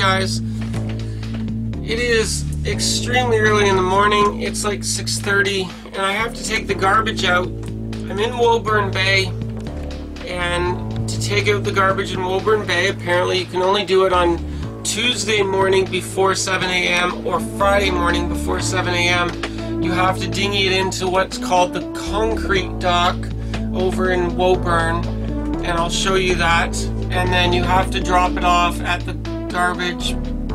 guys. It is extremely early in the morning. It's like 6.30 and I have to take the garbage out. I'm in Woburn Bay and to take out the garbage in Woburn Bay, apparently you can only do it on Tuesday morning before 7 a.m. or Friday morning before 7 a.m. You have to dinghy it into what's called the concrete dock over in Woburn and I'll show you that and then you have to drop it off at the garbage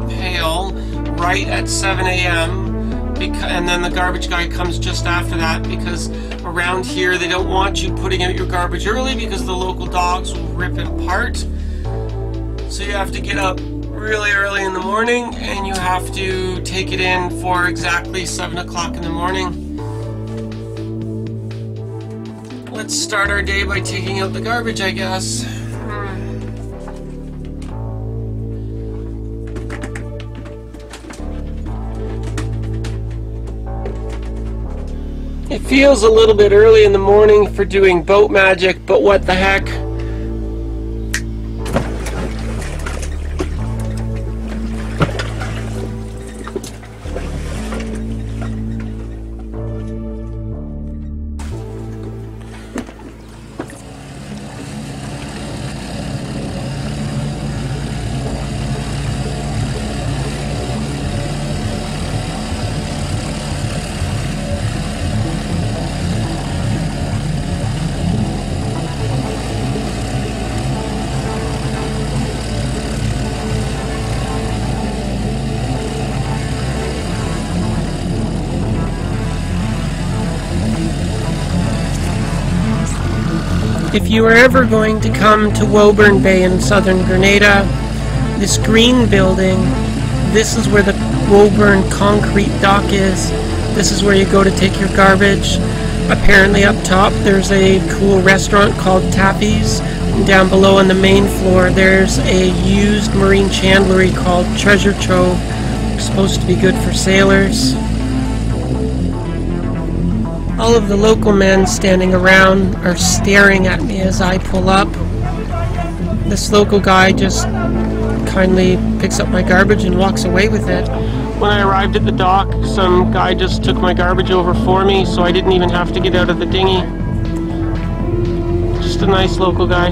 pail right at 7 a.m. And then the garbage guy comes just after that because around here they don't want you putting out your garbage early because the local dogs will rip it apart. So you have to get up really early in the morning and you have to take it in for exactly 7 o'clock in the morning. Let's start our day by taking out the garbage, I guess. Feels a little bit early in the morning for doing boat magic, but what the heck? If you are ever going to come to Woburn Bay in southern Grenada, this green building, this is where the Woburn concrete dock is. This is where you go to take your garbage. Apparently up top there's a cool restaurant called. And down below on the main floor there's a used marine chandlery called Treasure Trove. supposed to be good for sailors. All of the local men standing around are staring at me as I pull up. This local guy just kindly picks up my garbage and walks away with it. When I arrived at the dock, some guy just took my garbage over for me, so I didn't even have to get out of the dinghy. Just a nice local guy.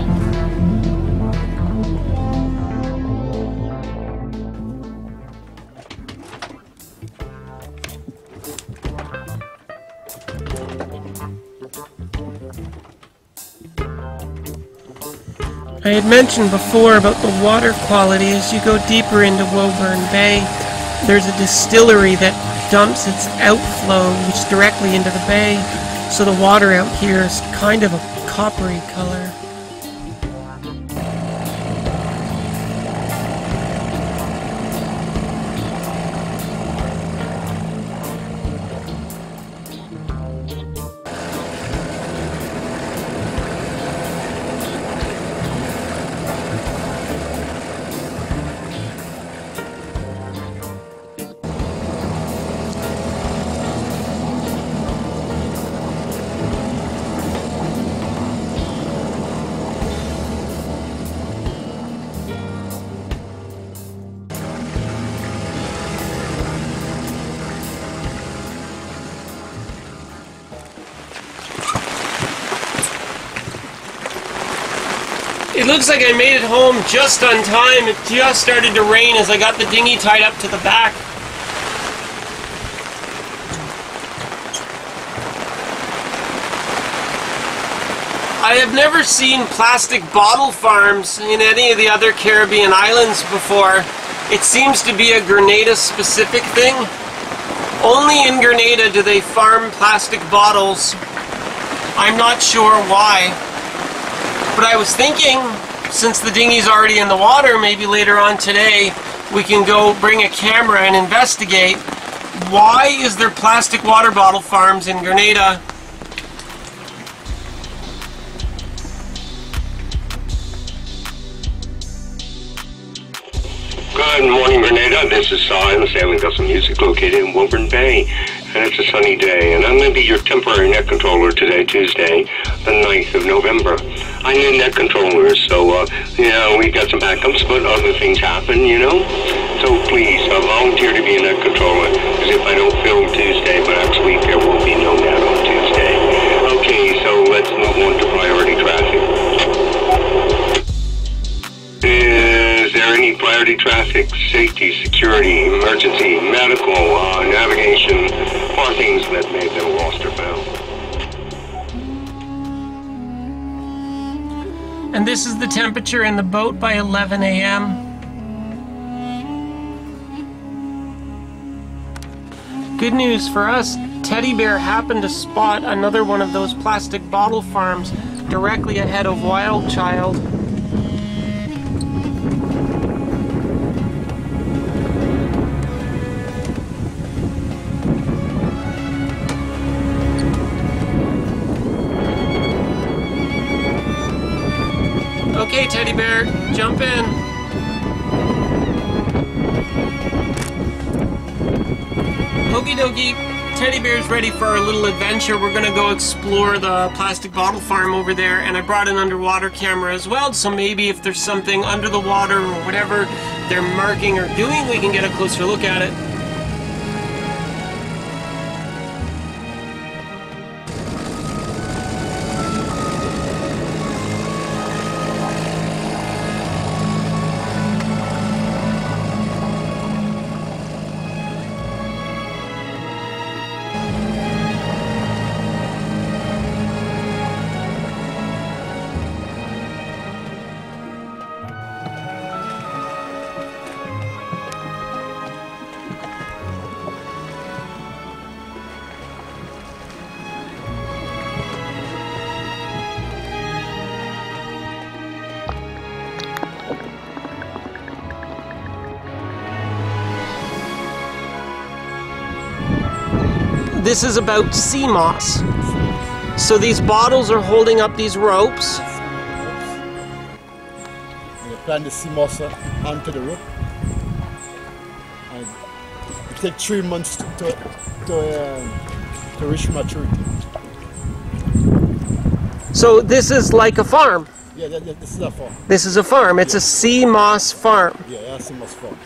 I had mentioned before about the water quality. As you go deeper into Woburn Bay, there's a distillery that dumps its outflow which directly into the bay, so the water out here is kind of a coppery color. It looks like I made it home just on time. It just started to rain as I got the dinghy tied up to the back. I have never seen plastic bottle farms in any of the other Caribbean islands before. It seems to be a Grenada specific thing. Only in Grenada do they farm plastic bottles. I'm not sure why. But I was thinking, since the dinghy's already in the water, maybe later on today we can go bring a camera and investigate why is there plastic water bottle farms in Grenada Good morning, Grenada. This is Sion, Sailing Vessel Music, located in Woburn Bay. And it's a sunny day, and I'm going to be your temporary net controller today, Tuesday, the 9th of November. I'm the net controller, so uh, yeah, we got some backups, but other things happen, you know. So please, uh, volunteer to be a net controller, because if I don't film Tuesday, but next week there will be no net on Tuesday. Okay, so let's move on to priority traffic. Is there any priority traffic, safety, security, emergency, medical, uh, navigation, or things that may have been lost or And this is the temperature in the boat by 11 a.m. Good news for us, Teddy Bear happened to spot another one of those plastic bottle farms directly ahead of Wild Child. Teddy Bear, jump in. Okie dokie, Teddy Bear's ready for our little adventure. We're gonna go explore the plastic bottle farm over there, and I brought an underwater camera as well, so maybe if there's something under the water or whatever they're marking or doing, we can get a closer look at it. This is about sea moss. So these bottles are holding up these ropes. And you plant the sea moss onto the rope. And it takes three months to, to, to, um, to reach maturity. So this is like a farm. Yeah, this is a farm. This is a farm. It's a sea moss farm. Yeah, that's sea moss farm.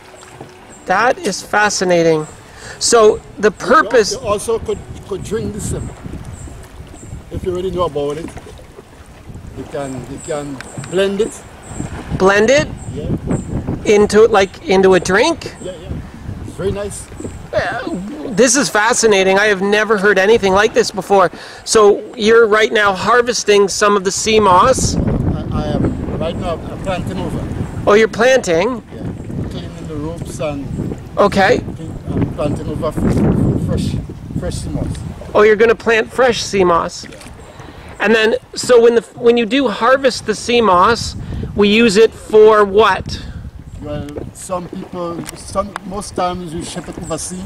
That is fascinating. So the purpose. You also could, could drink this um, if you already know about it. You can you can blend it. blend it Yeah, into like into a drink. yeah, yeah. It's very nice. This is fascinating. I have never heard anything like this before. So you're right now harvesting some of the sea moss. I, I am right now I'm planting over. Oh, you're planting. Yeah, cleaning the ropes and Okay. Planting over fresh fresh sea moss. Oh, you're going to plant fresh sea moss. And then, so when the when you do harvest the sea moss, we use it for what? Well, some people, some most times we ship it overseas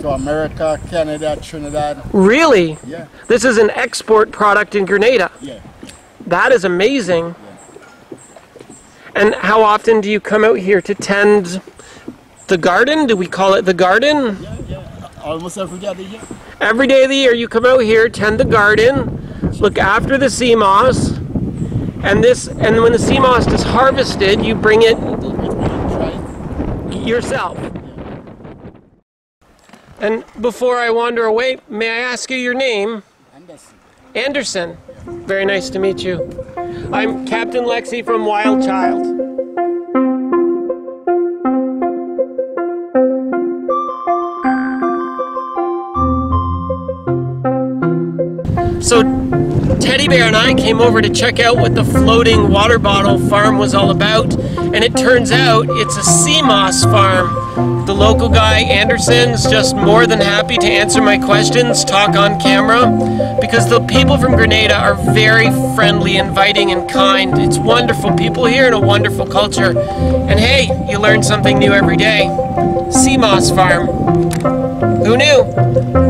to America, Canada, Trinidad. Really? Yeah, This is an export product in Grenada. yeah. That is amazing. Yeah. And how often do you come out here to tend the garden? Do we call it the garden? Yeah, yeah. Almost every day of the year. Every day of the year you come out here, tend the garden, look after the sea moss, and this and when the sea moss is harvested, you bring it It's really dry. yourself. And before I wander away, may I ask you your name? Anderson. Anderson. Very nice to meet you. I'm Captain Lexi from Wild Child. So, Teddy Bear and I came over to check out what the floating water bottle farm was all about, and it turns out it's a sea moss farm. The local guy, Anderson's, just more than happy to answer my questions, talk on camera, because the people from Grenada are very friendly, inviting, and kind. It's wonderful people here and a wonderful culture. And hey, you learn something new every day. Sea moss farm. Who knew?